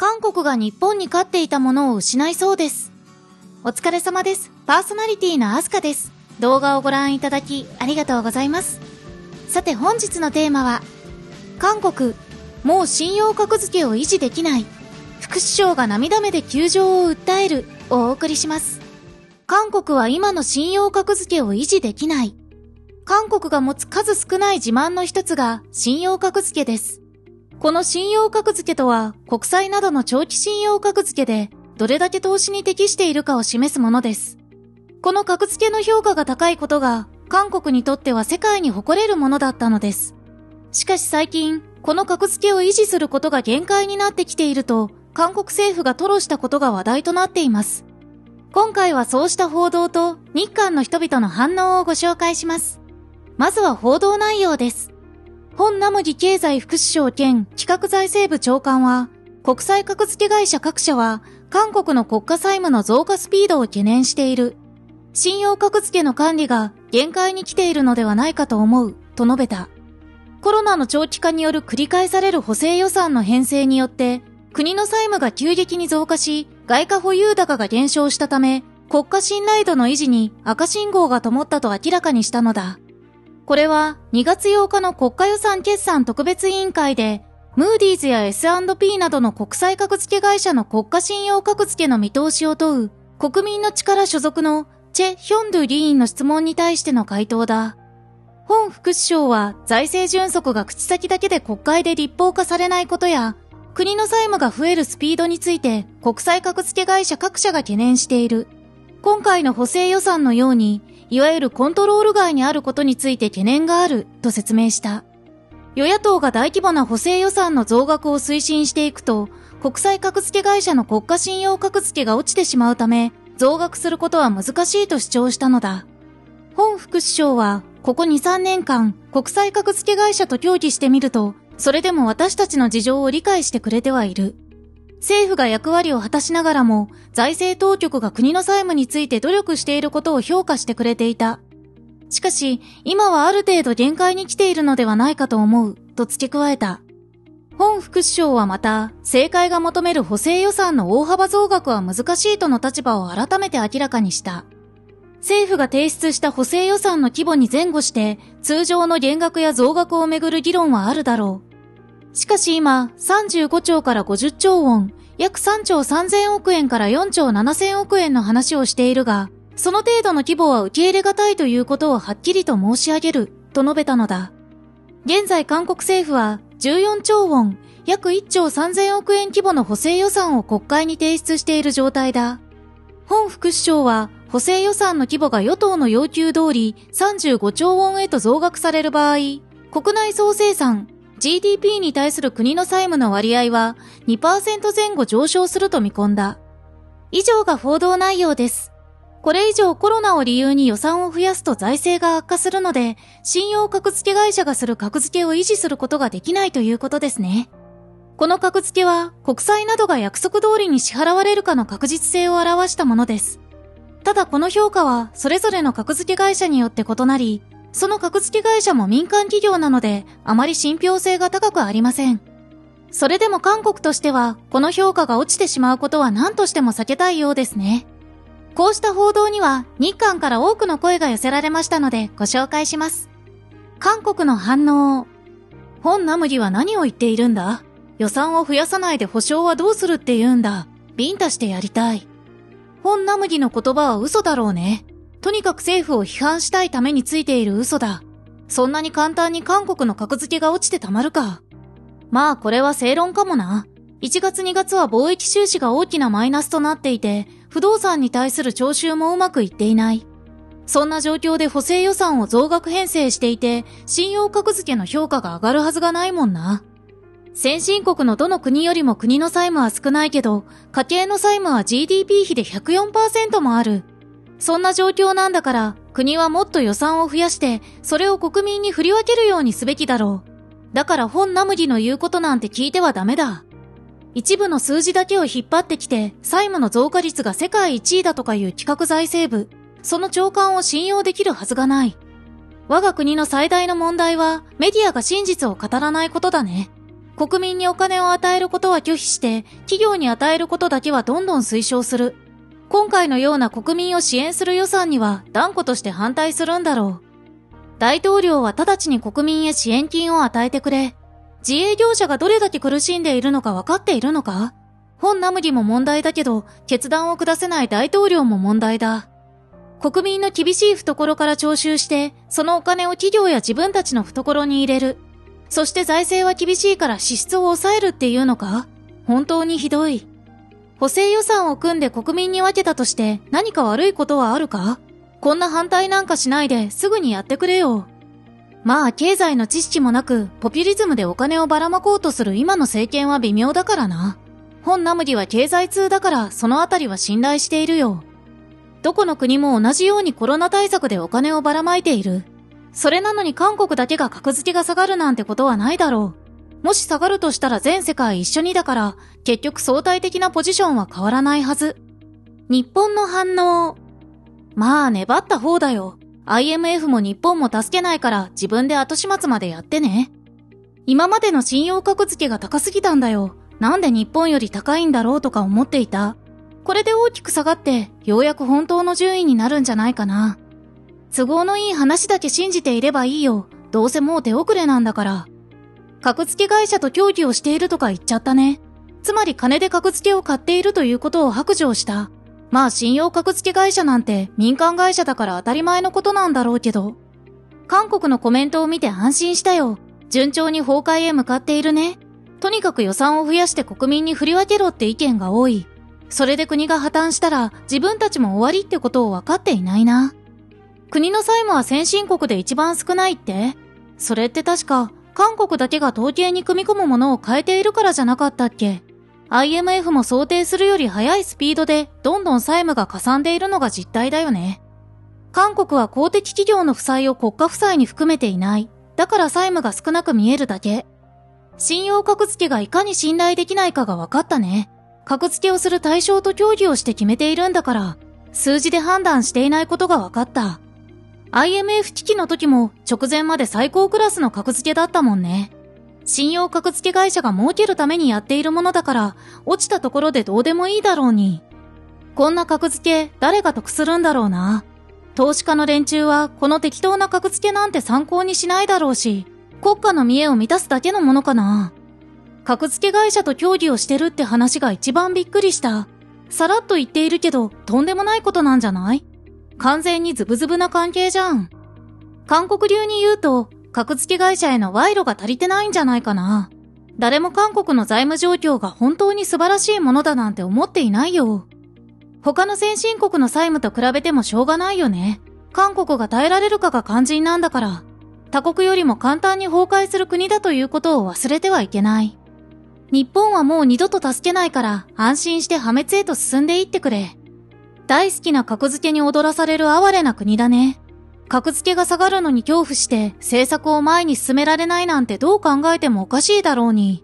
韓国が日本に勝っていたものを失いそうです。お疲れ様です。パーソナリティのアスカです。動画をご覧いただきありがとうございます。さて本日のテーマは、韓国、もう信用格付けを維持できない。副首相が涙目で窮状を訴えるをお送りします。韓国は今の信用格付けを維持できない。韓国が持つ数少ない自慢の一つが信用格付けです。この信用格付けとは国債などの長期信用格付けでどれだけ投資に適しているかを示すものです。この格付けの評価が高いことが韓国にとっては世界に誇れるものだったのです。しかし最近、この格付けを維持することが限界になってきていると韓国政府が吐露したことが話題となっています。今回はそうした報道と日韓の人々の反応をご紹介します。まずは報道内容です。本ナムギ経済副首相兼企画財政部長官は、国際格付け会社各社は、韓国の国家債務の増加スピードを懸念している。信用格付けの管理が限界に来ているのではないかと思う、と述べた。コロナの長期化による繰り返される補正予算の編成によって、国の債務が急激に増加し、外貨保有高が減少したため、国家信頼度の維持に赤信号が灯ったと明らかにしたのだ。これは2月8日の国家予算決算特別委員会で、ムーディーズや S&P などの国際格付け会社の国家信用格付けの見通しを問う、国民の力所属のチェ・ヒョンドゥ議員の質問に対しての回答だ。本副首相は財政準則が口先だけで国会で立法化されないことや、国の債務が増えるスピードについて国際格付け会社各社が懸念している。今回の補正予算のように、いわゆるコントロール外にあることについて懸念があると説明した。与野党が大規模な補正予算の増額を推進していくと、国際格付け会社の国家信用格付けが落ちてしまうため、増額することは難しいと主張したのだ。本副首相は、ここ2、3年間、国際格付け会社と協議してみると、それでも私たちの事情を理解してくれてはいる。政府が役割を果たしながらも、財政当局が国の債務について努力していることを評価してくれていた。しかし、今はある程度限界に来ているのではないかと思う、と付け加えた。本副首相はまた、政界が求める補正予算の大幅増額は難しいとの立場を改めて明らかにした。政府が提出した補正予算の規模に前後して、通常の減額や増額をめぐる議論はあるだろう。しかし今、35兆から50兆ウォン、約3兆3000億円から4兆7000億円の話をしているが、その程度の規模は受け入れがたいということをはっきりと申し上げる、と述べたのだ。現在韓国政府は14兆ウォン、約1兆3000億円規模の補正予算を国会に提出している状態だ。本副首相は補正予算の規模が与党の要求通り35兆ウォンへと増額される場合、国内総生産、GDP に対する国の債務の割合は2%前後上昇すると見込んだ。以上が報道内容です。これ以上コロナを理由に予算を増やすと財政が悪化するので、信用格付け会社がする格付けを維持することができないということですね。この格付けは国債などが約束通りに支払われるかの確実性を表したものです。ただこの評価はそれぞれの格付け会社によって異なり、その格付け会社も民間企業なので、あまり信憑性が高くありません。それでも韓国としては、この評価が落ちてしまうことは何としても避けたいようですね。こうした報道には、日韓から多くの声が寄せられましたので、ご紹介します。韓国の反応。本ナムリは何を言っているんだ？予算を増やさないで保証はどうするって言うんだ？ビンタしてやりたい。本ナムギの言葉は嘘だろうね。とにかく政府を批判したいためについている嘘だ。そんなに簡単に韓国の格付けが落ちてたまるか。まあこれは正論かもな。1月2月は貿易収支が大きなマイナスとなっていて、不動産に対する徴収もうまくいっていない。そんな状況で補正予算を増額編成していて、信用格付けの評価が上がるはずがないもんな。先進国のどの国よりも国の債務は少ないけど、家計の債務は GDP 比で104%もある。そんな状況なんだから、国はもっと予算を増やして、それを国民に振り分けるようにすべきだろう。だから本ナムリの言うことなんて聞いてはダメだ。一部の数字だけを引っ張ってきて、債務の増加率が世界1位だとかいう企画財政部、その長官を信用できるはずがない。我が国の最大の問題は、メディアが真実を語らないことだね。国民にお金を与えることは拒否して、企業に与えることだけはどんどん推奨する。今回のような国民を支援する予算には断固として反対するんだろう。大統領は直ちに国民へ支援金を与えてくれ。自営業者がどれだけ苦しんでいるのか分かっているのか？本ナムリも問題だけど、決断を下せない大統領も問題だ。国民の厳しい懐から徴収して、そのお金を企業や自分たちの懐に入れる。そして財政は厳しいから支出を抑えるっていうのか？本当にひどい。補正予算を組んで国民に分けたとして何か悪いことはあるか？こんな反対なんかしないですぐにやってくれよ。まあ経済の知識もなくポピュリズムでお金をばらまこうとする今の政権は微妙だからな。本ナムリは経済通だからそのあたりは信頼しているよ。どこの国も同じようにコロナ対策でお金をばらまいている。それなのに韓国だけが格付けが下がるなんてことはないだろう。もし下がるとしたら全世界一緒にだから、結局相対的なポジションは変わらないはず。日本の反応。まあ粘った方だよ。IMF も日本も助けないから自分で後始末までやってね。今までの信用格付けが高すぎたんだよ。なんで日本より高いんだろうとか思っていた。これで大きく下がって、ようやく本当の順位になるんじゃないかな。都合のいい話だけ信じていればいいよ。どうせもう手遅れなんだから。格付け会社と協議をしているとか言っちゃったね。つまり金で格付けを買っているということを白状した。まあ信用格付け会社なんて民間会社だから当たり前のことなんだろうけど。韓国のコメントを見て安心したよ。順調に崩壊へ向かっているね。とにかく予算を増やして国民に振り分けろって意見が多い。それで国が破綻したら自分たちも終わりってことを分かっていないな。国の債務は先進国で一番少ないってそれって確か韓国だけが統計に組み込むものを変えているからじゃなかったっけ？IMF も想定するより速いスピードでどんどん債務がかさんでいるのが実態だよね。韓国は公的企業の負債を国家負債に含めていない。だから債務が少なく見えるだけ。信用格付けがいかに信頼できないかが分かったね。格付けをする対象と協議をして決めているんだから、数字で判断していないことが分かった。IMF 危機の時も直前まで最高クラスの格付けだったもんね。信用格付け会社が儲けるためにやっているものだから、落ちたところでどうでもいいだろうに。こんな格付け、誰が得するんだろうな。投資家の連中は、この適当な格付けなんて参考にしないだろうし、国家の見栄を満たすだけのものかな。格付け会社と協議をしてるって話が一番びっくりした。さらっと言っているけど、とんでもないことなんじゃない？完全にズブズブな関係じゃん。韓国流に言うと、格付け会社への賄賂が足りてないんじゃないかな。誰も韓国の財務状況が本当に素晴らしいものだなんて思っていないよ。他の先進国の債務と比べてもしょうがないよね。韓国が耐えられるかが肝心なんだから。他国よりも簡単に崩壊する国だということを忘れてはいけない。日本はもう二度と助けないから安心して破滅へと進んでいってくれ。大好きな格付けに踊らされる哀れな国だね。格付けが下がるのに恐怖して政策を前に進められないなんてどう考えてもおかしいだろうに。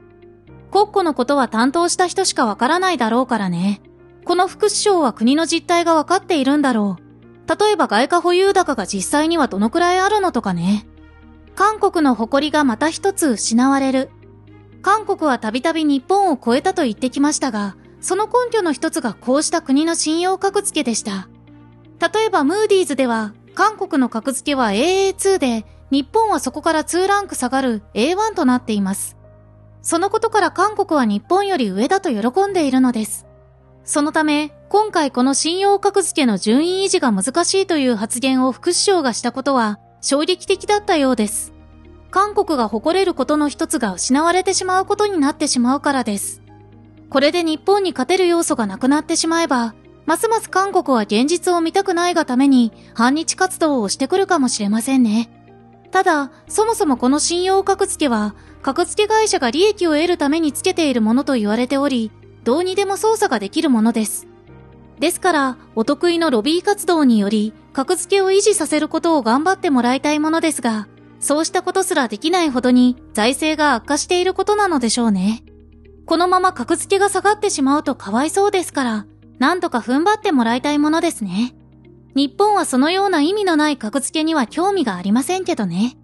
国庫のことは担当した人しかわからないだろうからね。この副首相は国の実態がわかっているんだろう。例えば外貨保有高が実際にはどのくらいあるのとかね。韓国の誇りがまた一つ失われる。韓国はたびたび日本を超えたと言ってきましたが、その根拠の一つがこうした国の信用格付けでした。例えばムーディーズでは韓国の格付けは AA2 で、日本はそこから2ランク下がる A1 となっています。そのことから韓国は日本より上だと喜んでいるのです。そのため、今回この信用格付けの順位維持が難しいという発言を副首相がしたことは衝撃的だったようです。韓国が誇れることの一つが失われてしまうことになってしまうからです。これで日本に勝てる要素がなくなってしまえば、ますます韓国は現実を見たくないがために反日活動をしてくるかもしれませんね。ただ、そもそもこの信用格付けは、格付け会社が利益を得るためにつけているものと言われており、どうにでも操作ができるものです。ですから、お得意のロビー活動により、格付けを維持させることを頑張ってもらいたいものですが、そうしたことすらできないほどに財政が悪化していることなのでしょうね。このまま格付けが下がってしまうとかわいそうですから、なんとか踏ん張ってもらいたいものですね。日本はそのような意味のない格付けには興味がありませんけどね。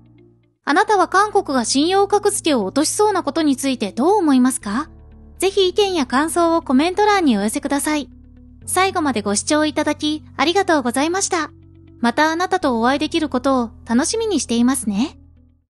あなたは韓国が信用格付けを落としそうなことについてどう思いますか？ぜひ意見や感想をコメント欄にお寄せください。最後までご視聴いただきありがとうございました。またあなたとお会いできることを楽しみにしていますね。